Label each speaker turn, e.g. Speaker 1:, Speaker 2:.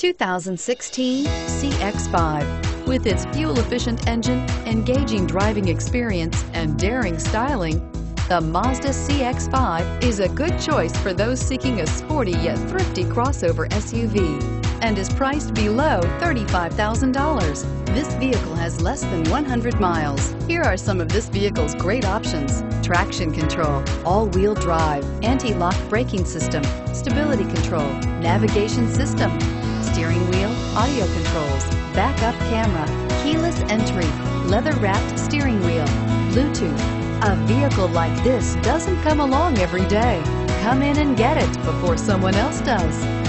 Speaker 1: 2016 CX-5. With its fuel-efficient engine, engaging driving experience, and daring styling, the Mazda CX-5 is a good choice for those seeking a sporty yet thrifty crossover SUV and is priced below $35,000. This vehicle has less than 100 miles. Here are some of this vehicle's great options. Traction control, all-wheel drive, anti-lock braking system, stability control, navigation system, audio controls, backup camera, keyless entry, leather-wrapped steering wheel, Bluetooth. A vehicle like this doesn't come along every day. Come in and get it before someone else does.